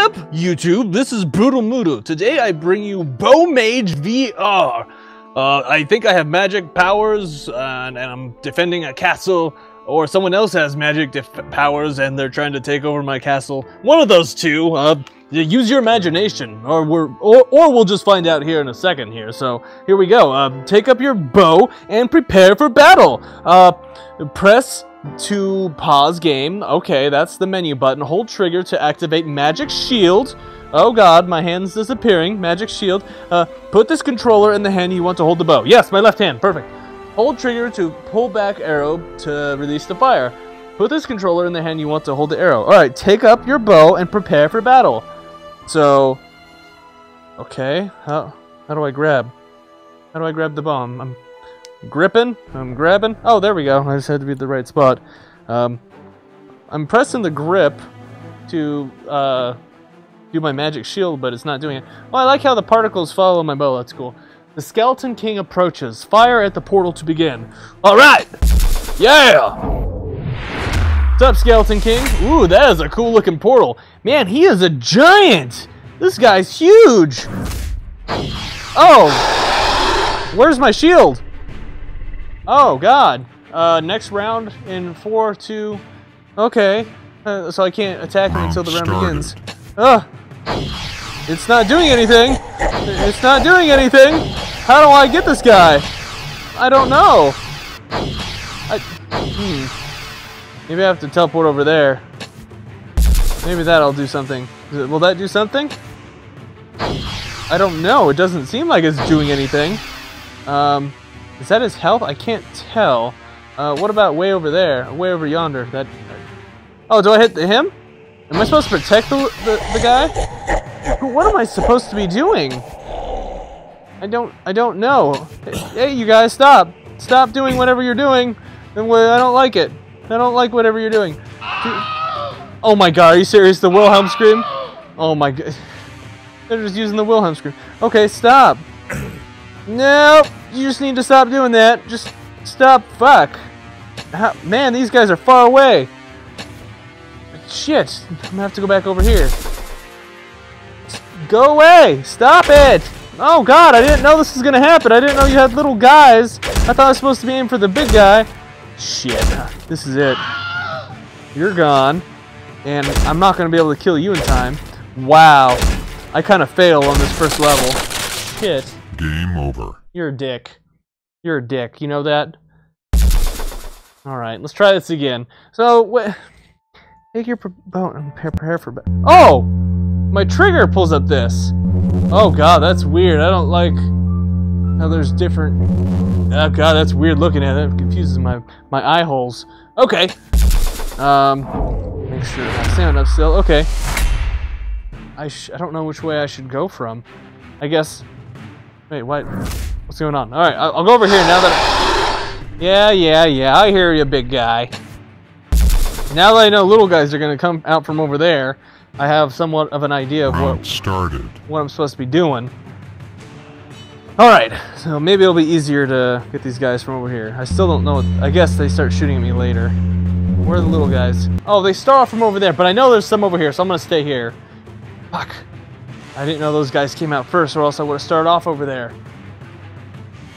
up, YouTube? This is Brutal Mootal. Today I bring you Bowmage VR. Uh, I think I have magic powers, and, and I'm defending a castle, or someone else has magic powers and they're trying to take over my castle. One of those two. Uh, use your imagination, or we're, or, or we'll just find out here in a second. Here, so here we go. Uh, take up your bow and prepare for battle. Uh, press to pause game. Okay, that's the menu button. Hold trigger to activate magic shield. Oh god, my hand's disappearing. Magic shield. Uh, put this controller in the hand you want to hold the bow. Yes, my left hand. Perfect. Hold trigger to pull back arrow to release the fire. Put this controller in the hand you want to hold the arrow. Alright, take up your bow and prepare for battle. So, okay, how, how do I grab? How do I grab the bomb? I'm gripping, I'm grabbing. Oh, there we go. I just had to be at the right spot. Um, I'm pressing the grip to uh, do my magic shield, but it's not doing it. Well, I like how the particles follow my bow. That's cool. The Skeleton King approaches. Fire at the portal to begin. All right. Yeah. What's up, Skeleton King? Ooh, that is a cool looking portal. Man, he is a giant. This guy's huge. Oh. Where's my shield? Oh, God. Uh, next round in 4, 2... Okay. Uh, so I can't attack him until the round started. begins. Ugh. It's not doing anything. It's not doing anything. How do I get this guy? I don't know. I, hmm. Maybe I have to teleport over there. Maybe that'll do something. Will that do something? I don't know. It doesn't seem like it's doing anything. Um, is that his health? I can't tell. Uh, what about way over there? Way over yonder. That. Oh, do I hit him? Am I supposed to protect the, the, the guy? What am I supposed to be doing? I don't I don't know. Hey, you guys, stop! Stop doing whatever you're doing. I don't like it. I don't like whatever you're doing. Oh my god, are you serious? The Wilhelm scream? Oh my god. They're just using the Wilhelm scream. Okay, stop. Nope. You just need to stop doing that. Just stop. Fuck. How, man, these guys are far away. Shit. I'm gonna have to go back over here. Go away. Stop it. Oh god, I didn't know this was gonna happen. I didn't know you had little guys. I thought I was supposed to be aiming for the big guy. Shit. This is it. You're gone. And I'm not gonna be able to kill you in time. Wow. I kind of fail on this first level. Shit. Game over. You're a dick. You're a dick. You know that? Alright, let's try this again. So, what? Take your boat and prepare for... Oh! My trigger pulls up this. Oh god, that's weird. I don't like how there's different... Oh god, that's weird looking at it. It confuses my, my eye holes. Okay. Um, make sure I stand up still. Okay. I, I don't know which way I should go from. I guess Wait, what? What's going on? Alright, I'll, I'll, go over here now that... Yeah, yeah, yeah, I hear you, big guy. Now that I know little guys are going to come out from over there, I have somewhat of an idea of what, started. what I'm supposed to be doing. Alright, so maybe it'll be easier to get these guys from over here. I still don't know. I guess they start shooting at me later. Where are the little guys? Oh, they start off from over there, but I know there's some over here, so I'm going to stay here. Fuck. I didn't know those guys came out first, or else I would have started off over there.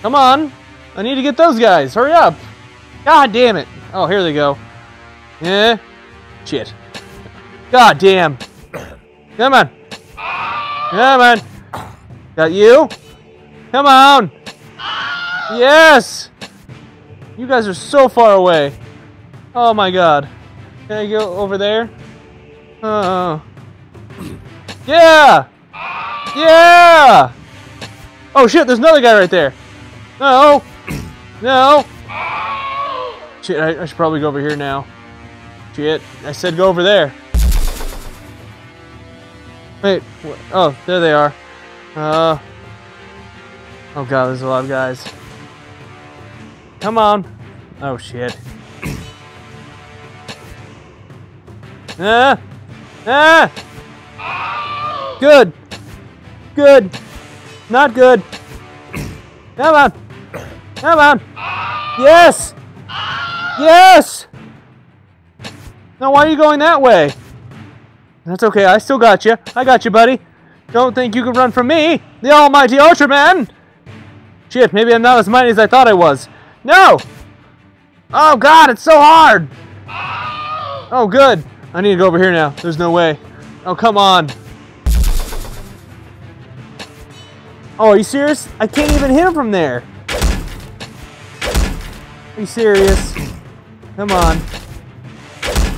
Come on! I need to get those guys! Hurry up! God damn it! Oh, here they go. Yeah. Shit. God damn. Come on. Come on. Got you? Come on. Yes! You guys are so far away. Oh my god. Can I go over there? Oh. Yeah! Yeah! Oh shit, there's another guy right there. No! No! Shit, I, I should probably go over here now. Shit, I said go over there. Wait, oh, there they are. Uh, oh god, there's a lot of guys. Come on. Oh shit. Ah! Ah! Good! Good. Not good. Come on. Come on. Yes. Yes. Now, why are you going that way? That's okay. I still got you. I got you, buddy. Don't think you can run from me, the almighty Ultraman! Shit, maybe I'm not as mighty as I thought I was. No! Oh god, it's so hard! Oh good. I need to go over here now. There's no way. Oh, come on. Oh, are you serious? I can't even hit him from there. Are you serious? Come on.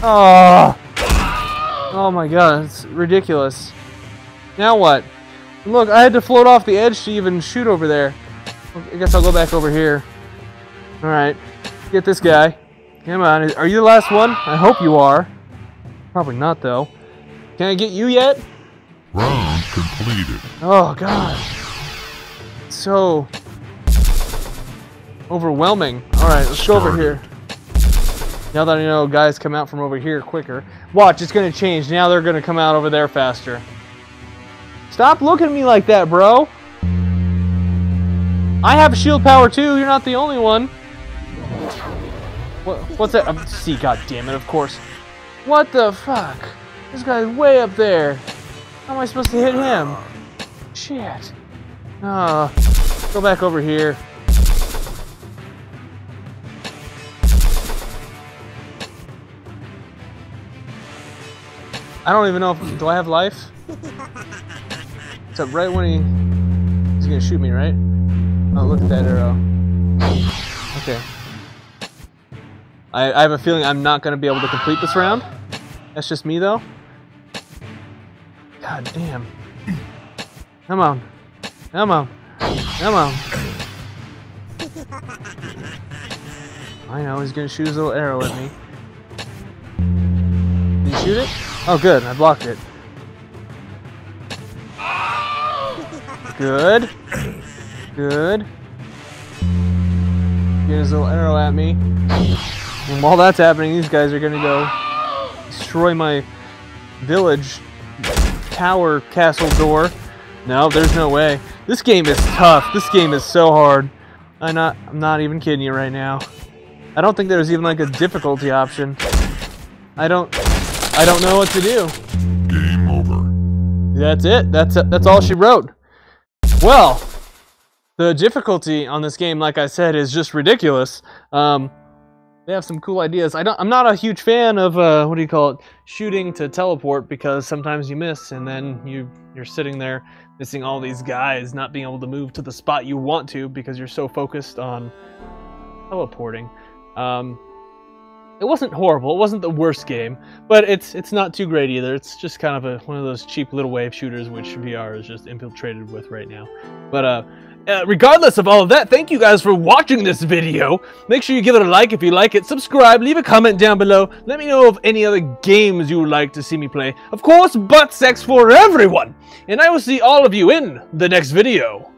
Oh. Oh my god, it's ridiculous. Now what? Look, I had to float off the edge to even shoot over there. I guess I'll go back over here. Alright. Get this guy. Come on. Are you the last one? I hope you are. Probably not, though. Can I get you yet? Round completed. Oh, God. So... Overwhelming. Alright, let's go over here. Now that I know guys come out from over here quicker. Watch, it's going to change. Now they're going to come out over there faster. Stop looking at me like that, bro. I have shield power too. You're not the only one. What, what's that? Um, see, god damn it, of course. What the fuck? This guy's way up there. How am I supposed to hit him? Shit. Ah, uh, go back over here. I don't even know if, do I have life? Except right when he, he's gonna shoot me, right? Oh, look at that arrow. Okay. I, I have a feeling I'm not gonna be able to complete this round. That's just me, though. God damn. Come on. Come on. I know, he's gonna shoot his little arrow at me. Did you shoot it? Oh, good. I blocked it. Good. Good. Get his little arrow at me. And while that's happening, these guys are gonna go destroy my village tower castle door. No, there's no way. This game is tough. This game is so hard. I'm not I'm not even kidding you right now. I don't think there's even like a difficulty option. I don't I don't know what to do. Game over. That's it. That's that's all she wrote. Well, the difficulty on this game, like I said, is just ridiculous. Um, they have some cool ideas. I don't. I'm not a huge fan of uh, what do you call it? Shooting to teleport because sometimes you miss and then you you're sitting there missing all these guys, not being able to move to the spot you want to because you're so focused on teleporting. Um, it wasn't horrible. It wasn't the worst game, but it's it's not too great either. It's just kind of a, one of those cheap little wave shooters which VR is just infiltrated with right now. But uh, uh, regardless of all of that, thank you guys for watching this video. Make sure you give it a like if you like it, subscribe, leave a comment down below. Let me know of any other games you would like to see me play. Of course, butt sex for everyone. And I will see all of you in the next video.